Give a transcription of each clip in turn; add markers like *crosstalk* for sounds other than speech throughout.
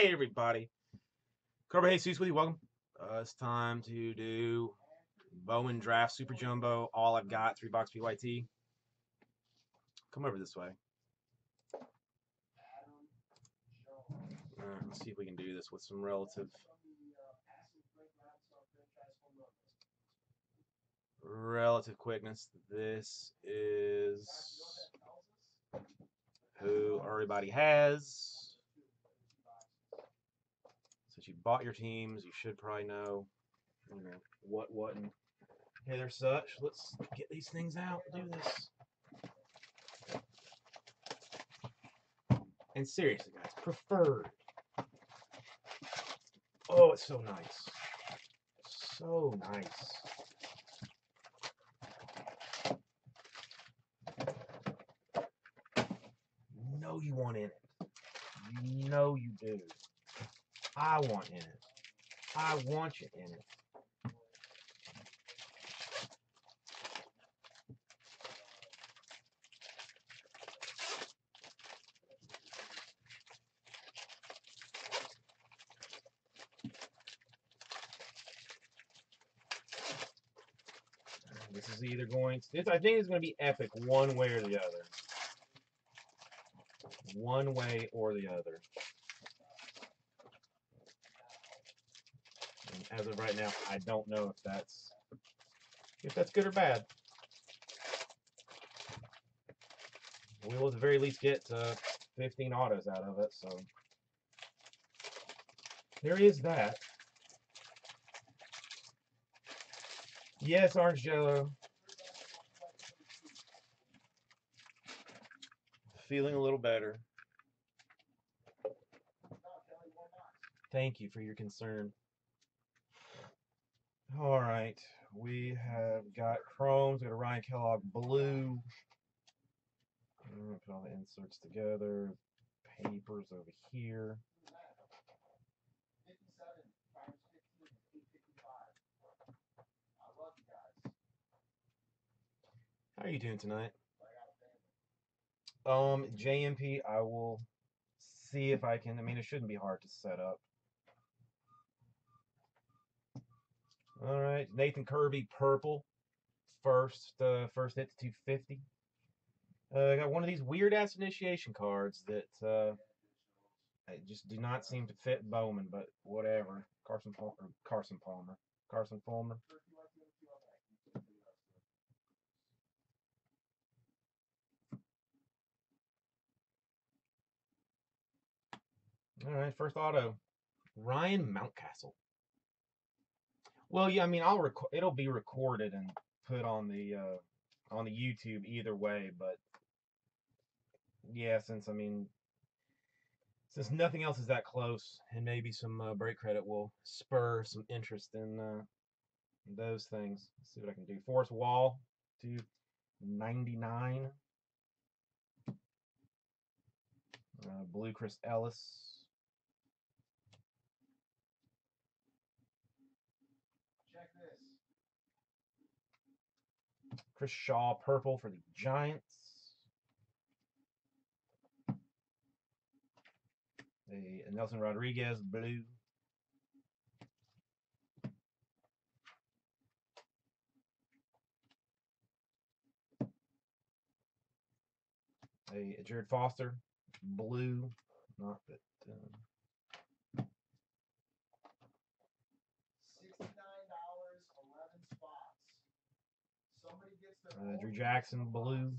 Hey, everybody. Carver Jesus with you. Welcome. Uh, it's time to do Bowman Draft Super Jumbo. All I've got, three box PYT. Come over this way. Alright, let's see if we can do this with some relative relative quickness. This is who everybody has. You bought your teams, you should probably know, you know what, what, and hither such. Let's get these things out. Do this. And seriously, guys, preferred. Oh, it's so nice. So nice. Know you want in it. You know you do. I want in it. I want you in it. This is either going to, this, I think it's going to be epic one way or the other. One way or the other. And as of right now, I don't know if that's if that's good or bad. We will at the very least get uh, 15 autos out of it, so there is that. Yes, orange jello. Feeling a little better. Thank you for your concern. All right, we have got chromes. Got a Ryan Kellogg blue. Put all the inserts together. Papers over here. How are you doing tonight? Um, JMP, I will see if I can. I mean, it shouldn't be hard to set up. All right, Nathan Kirby, purple, first, uh, first hit to 250. Uh, I got one of these weird ass initiation cards that uh, just do not seem to fit Bowman, but whatever. Carson Fulmer, Carson Fulmer, Carson Fulmer. All right, first auto, Ryan Mountcastle. Well, yeah, I mean, I'll rec- it'll be recorded and put on the uh, on the YouTube either way, but yeah, since I mean, since nothing else is that close, and maybe some uh, break credit will spur some interest in uh, those things. Let's see what I can do. Forrest Wall to 99. Uh, Blue Chris Ellis. Chris Shaw, purple for the Giants. The Nelson Rodriguez, blue. A Jared Foster, blue. Not that. Um, Uh, Drew Jackson, blue.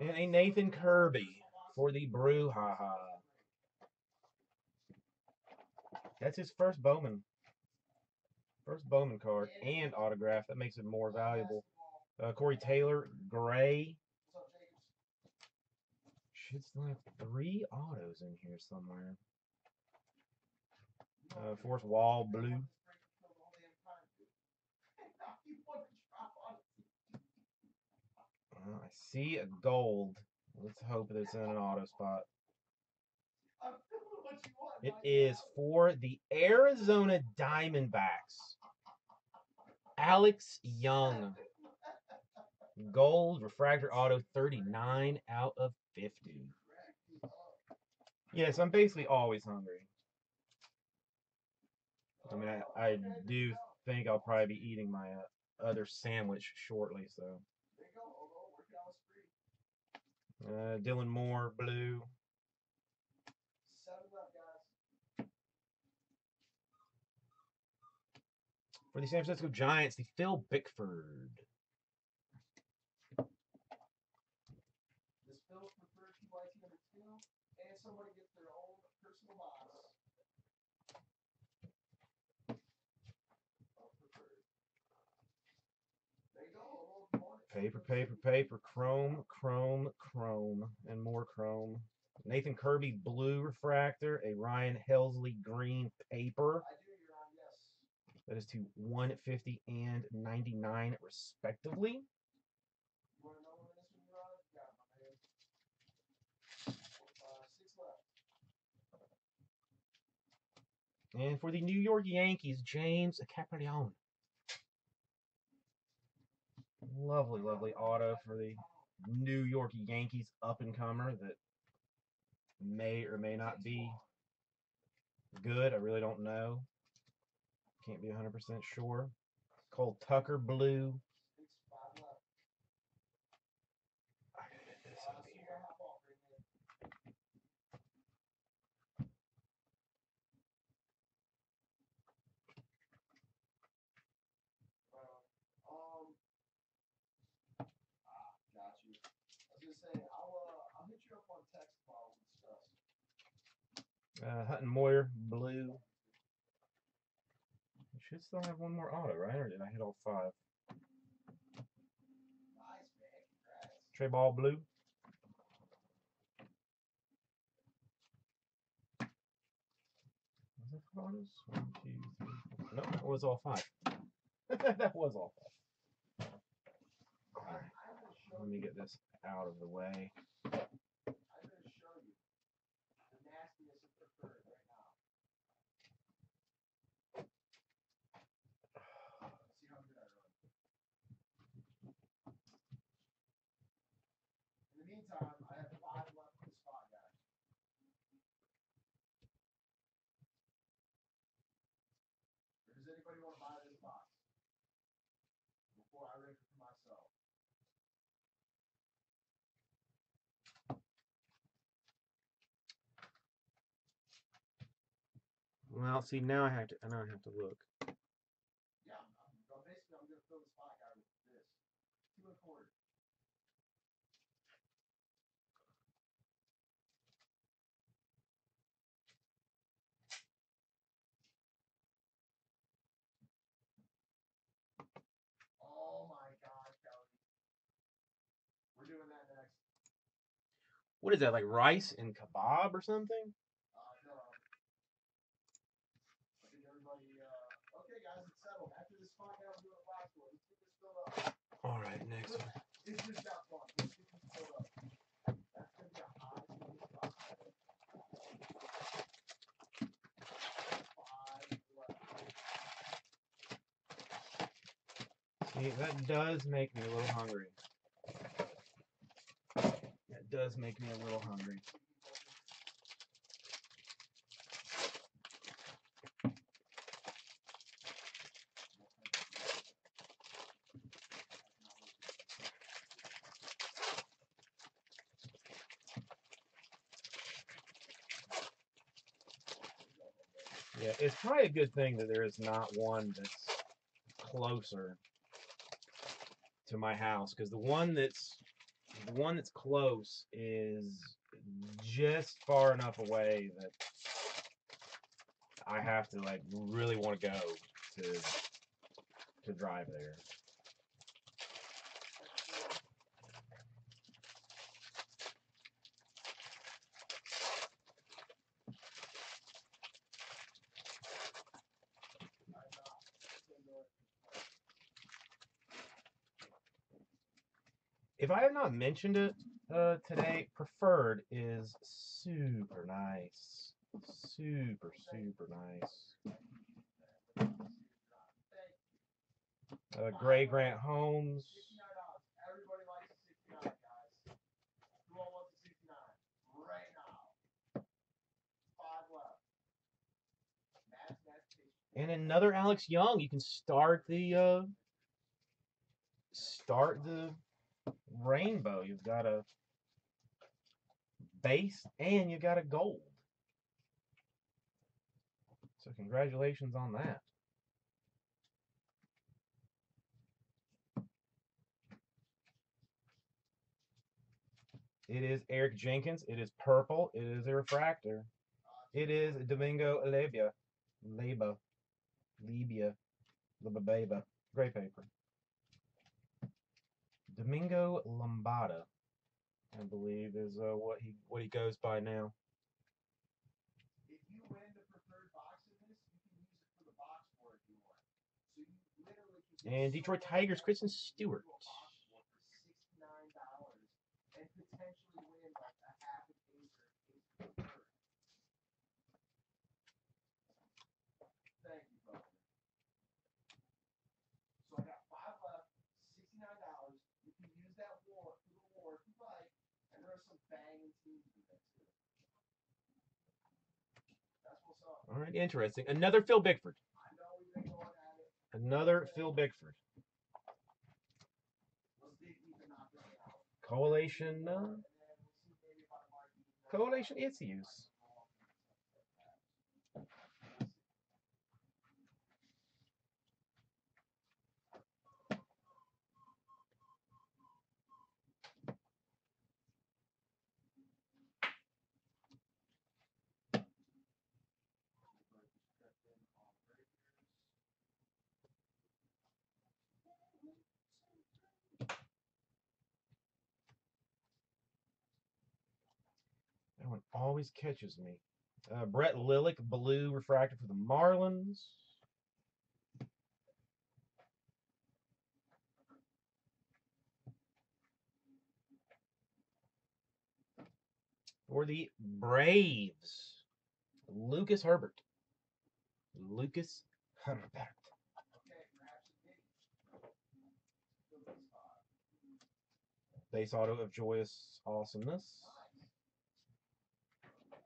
And a Nathan Kirby for the Brouhaha. That's his first Bowman. First Bowman card and autograph. That makes it more valuable. Uh, Corey Taylor, gray. Should still have three autos in here somewhere. Uh, Forrest Wall, blue. Uh, I see a gold. Let's hope that it's in an auto spot. It is for the Arizona Diamondbacks. Alex Young. Gold refractor auto 39 out of 50. Yes, I'm basically always hungry. I mean, I, I do think I'll probably be eating my uh, other sandwich shortly, so. Uh, Dylan Moore, blue. For the San Francisco Giants, the Phil Bickford. This Phil's preferred PYT number two, and somebody gets their own personal box. of preferred. There you go, a little bonus. Paper, paper, paper, chrome, chrome, chrome, and more chrome. Nathan Kirby blue refractor, a Ryan Helsley green paper. I do, yes. That is to 150 and 99 respectively. You wanna know when this one, Your Honor? Got it, my man. Six left. And for the New York Yankees, James Kaprielian. Lovely, lovely auto for the New York Yankees up and comer that may or may not be good. I really don't know. Can't be 100% sure. Cole Tucker blue. Six, five left. I gotta get this Uh, up so here. we'll hop off right now. Uh, Um. Ah, got you. I was gonna say, I'll, uh, I'll hit you up on text while we discuss. Uh, Hutton Moyer blue. You should still have one more auto, right? Or did I hit all five? Trey Ball blue. Was that five autos? One, two, three, four. No, it was all five. that was all five. *laughs* Gonna show let me get this out of the way. I'm gonna show you the nastiness of preferred right now. See how good I run. In the meantime, I have five left in the spot, guys. Or does anybody want to buy this box? Before I rent it for myself. Well, see now I have to. Now I have to look. Yeah, I'm, basically I'm gonna fill the spot guy with this. Two and a quarter. Oh my god, Kelly. We're doing that next. What is that? Like rice and kebab or something? Uh, no. I think everybody, uh, okay guys, it's settled. After this spot guy, we're doing a last one. Let's get this filled up. All right, next one. This just got fun. Let's get this filled up. That's gonna be a high squeeze next one. See, that does make me a little hungry. That does make me a little hungry. Yeah, it's probably a good thing that there is not one that's closer to my house because the one that's the one that's close is just far enough away that I have to like really want to go to to drive there. If I have not mentioned it uh, today, preferred is super nice. Super, super nice. Uh, Gray Grant Holmes. And another Alex Young. You can start the uh, start the rainbow. You've got a base and you've got a gold. So congratulations on that. It is Eric Jenkins. It is purple. It is a refractor. It is Domingo Labia. Leba. Libya. Libababa. Gray paper. Domingo Lombada, I believe, is uh, what he what he goes by now. If you win the preferred box in this, you can use it for the box if you want. So you literally can And Detroit Tigers, Christin Stewart. a box score for sixty-nine dollars and potentially win like a half a case or a case of preferred. Thank you, brother. So I got five left, sixty-nine dollars. You can use that war for the war if you like, and there are some banging teams in there too. That's what's up. All right, interesting. Another Phil Bickford. Another Phil Bickford. Collation. Uh, And then we'll see maybe if I might be- collation its use. That one always catches me. Uh, Brett Lilek, blue refractor for the Marlins. For the Braves, Lucas Herbert. Lucas Herbert. Base auto of joyous awesomeness. Nice.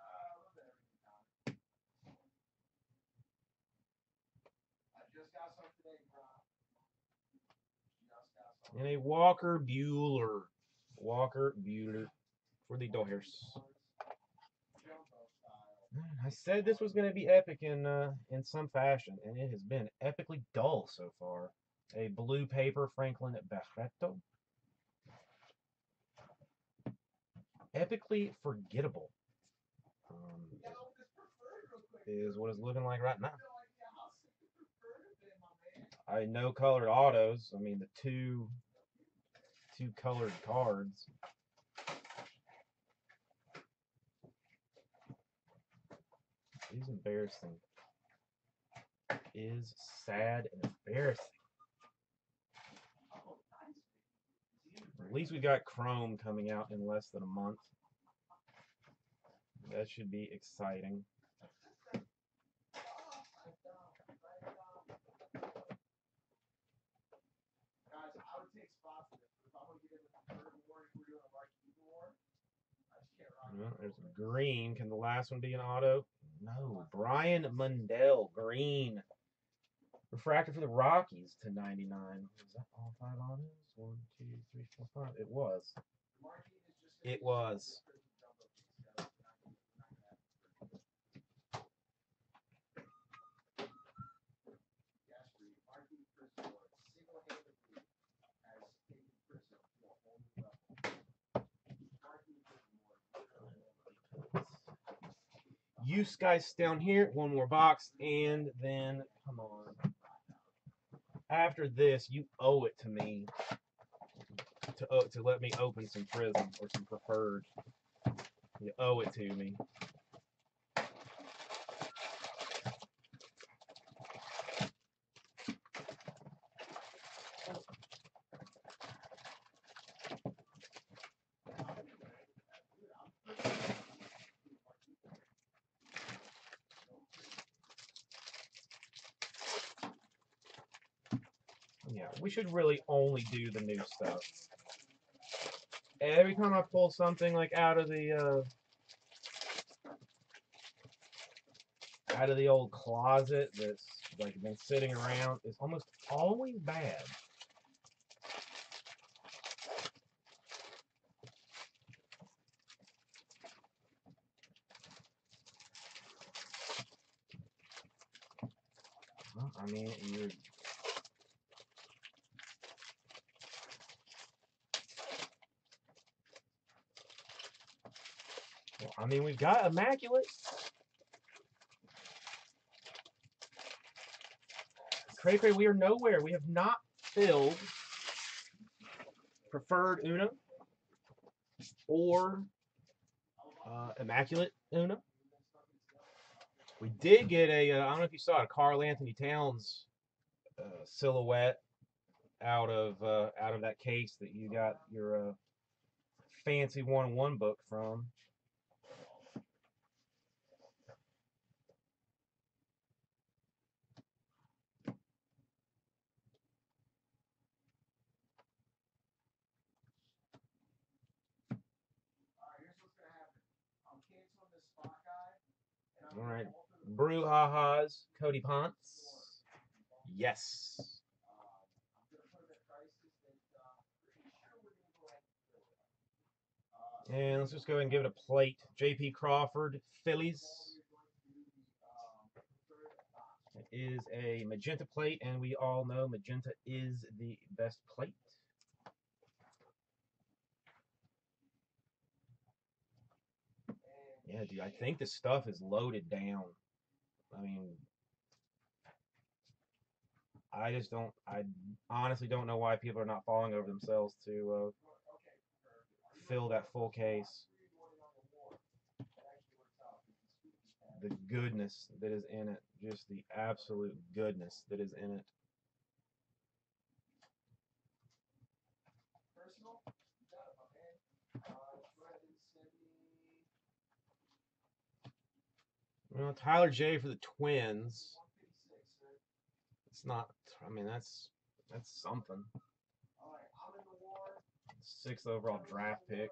Uh, look at everything down. I just got some today, bro. Just got some. And a Walker Buehler. Walker Buehler for the Dodgers. I said this was going to be epic in uh, in some fashion, and it has been epically dull so far. A blue paper Franklin Barreto. Epically forgettable. Um, is what it's looking like right now. No idea how sick the preferred have been, my man. I know colored autos. I mean the two two colored cards. Is embarrassing. Is sad and embarrassing. At least we got Chrome coming out in less than a month. That should be exciting. Guys, I would take spots in this, but if I'm gonna get in the third war, if we're doing a marquee war, I just can't rock Well, there's green. Can the last one be an auto? No. Brian Mundell, green. Refractor for the Rockies to 99. Was that all five autos? One, two, three, four, five. It was. The marquee is just gonna It was. prison jumbo piece, guys. We're not gonna- we're not gonna have it. Yes, Reed, marquee prison war single-handedly has taken prison to a whole new level. Marquee prison war, Use guys down here. One more box. And then, come on. After this, you owe it to me to to let me open some prism or some preferred. You owe it to me. We should really only do the new stuff. Every time I pull something like out of the uh, out of the old closet that's like been sitting around is almost always bad. I mean, you're Well, I mean, we've got immaculate. Cray Cray, we are nowhere. We have not filled preferred Una or uh, immaculate Una. We did get a, uh, I don't know if you saw it, a Karl-Anthony Towns uh, silhouette out of uh, out of that case that you got your uh, fancy one-on-one book from. Alright, here's what's gonna happen. I'm canceling this spot guy. And I'm All right. Brew Ha-Ha's, Cody Ponce. Yes. And let's just go ahead and give it a plate. J.P. Crawford, Phillies. It is a magenta plate, and we all know magenta is the best plate. And Yeah, dude, I think the stuff is loaded down. I mean, I just don't, I honestly don't know why people are not falling over themselves to uh, fill that full case. The goodness that is in it, just the absolute goodness that is in it. Personal, you got it, my man. Uh, go ahead and send Well, Tyler Jay for the Twins. It's not. I mean, that's that's something. Sixth overall draft pick.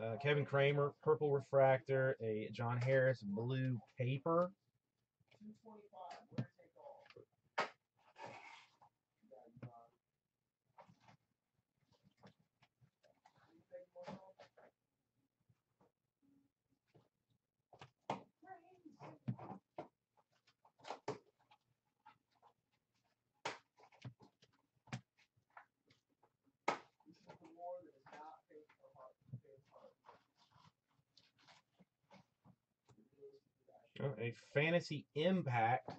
Uh, Kevin Kramer, purple refractor. A Jon Harris, blue paper. 225, where take all? You got, you, uh, you take more of them? This is the war that is not paid for heart, paid heart. It is the Oh, a fantasy impact.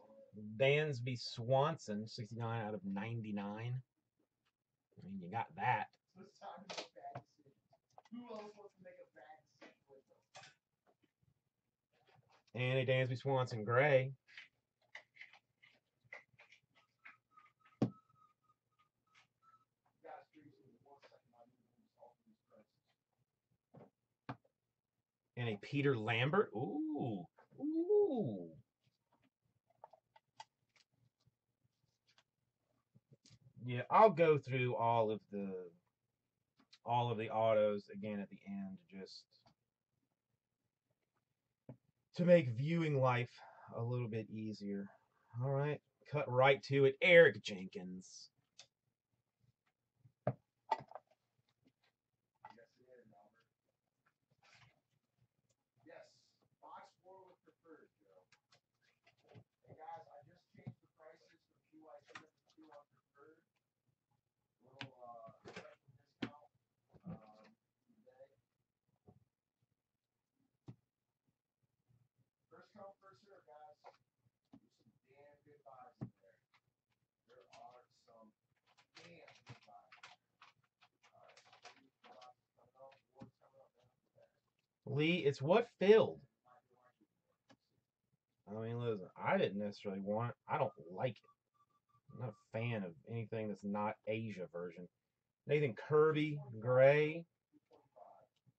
Dansby Swanson, 69 out of 99. I mean, you got that. And a Dansby Swanson gray. And a Peter Lambert. Ooh. Ooh. Yeah, I'll go through all of the all of the autos again at the end just to make viewing life a little bit easier. All right, cut right to it. Eric Jenkins. Yes, it is, Albert. Yes, box four with preferred, Joe. Hey guys, I just changed the prices for QIC up to two on preferred. Little uh special discount um today. First come, first serve, guys. There's some damn good buys in there. There are some damn good buys. Alright, so these boxes coming up, awards coming up after that. Lee, it's what filled. I mean, listen, I didn't necessarily want. I don't like it. I'm not a fan of anything that's not Asia version. Nathan Kirby, gray.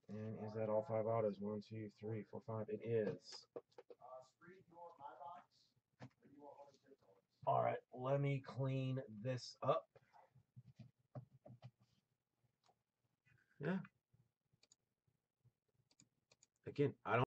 And is that all five autos? One, two, three, four, five. It is. All right, let me clean this up. Yeah. Again, I don't.